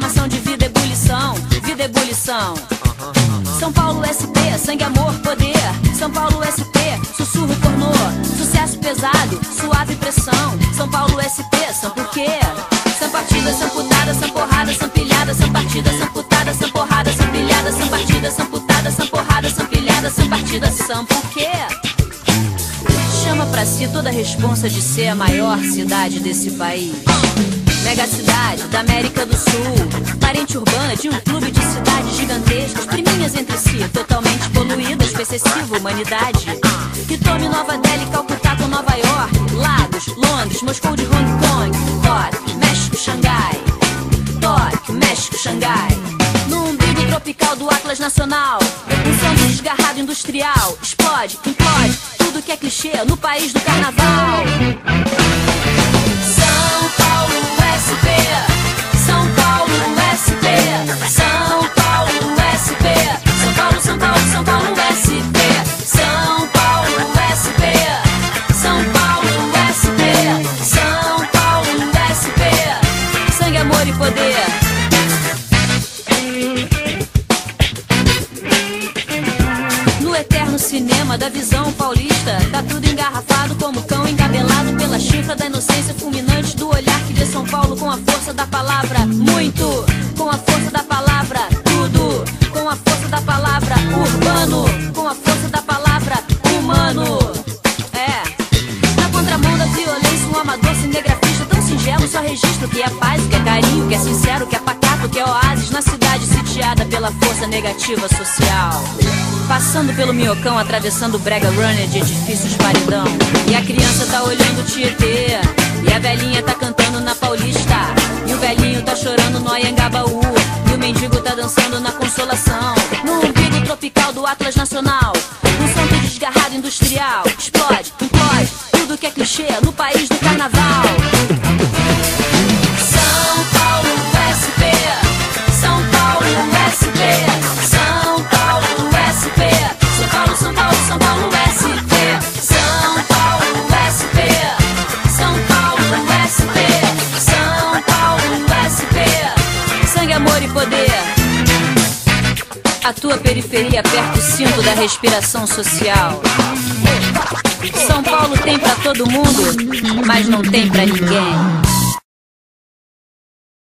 afirmação de vida, ebulição, vida, ebulição. São Paulo SP, sangue, amor, poder. São Paulo SP, sussurro pornô. Sucesso pesado, suave pressão. São Paulo SP, são por quê? São partidas, são putadas, são porradas, são pilhadas. São partidas, são putadas, são porradas, são pilhadas. São partidas, são putadas, são porradas, são pilhadas. São partidas, são por quê? Pra si toda a responsa de ser a maior cidade desse país. Mega cidade da América do Sul. Parente urbana de um clube de cidades gigantescas. Priminhas entre si, totalmente poluídas excessiva humanidade. Que tome Nova Delhi, Calcutá com Nova York. Lagos, Londres, Moscou de Hong Kong. Tóquio, México, Xangai. Tóquio, México, Xangai. No umbigo tropical do Atlas Nacional. Desgarrado industrial. Explode, implode, tudo que é clichê no país do carnaval. No cinema da visão paulista, tá tudo engarrafado como cão encabelado pela chifra da inocência fulminante do olhar que vê São Paulo com a força da palavra. Muito, com a força da palavra. Tudo, com a força da palavra. Urbano, com a força da palavra. Humano. É, na contramão da violência, um amador cinegrafista tão singelo só registra o que é paz, o que é carinho, o que é sincero, o que é pacato, o que é oásis na cidade sitiada pela força negativa social. Passando pelo minhocão, atravessando brega runner de edifícios paredão. E a criança tá olhando o Tietê. E a velhinha tá cantando na Paulista. E o velhinho tá chorando no Ayangabaú. E o mendigo tá dançando na Consolação. No umbigo tropical do Atlas Nacional. Um santo desgarrado industrial. Explode, implode, tudo que é clichê no país do carnaval. São Paulo A tua periferia aperta o cinto da respiração social. São Paulo tem pra todo mundo, mas não tem pra ninguém.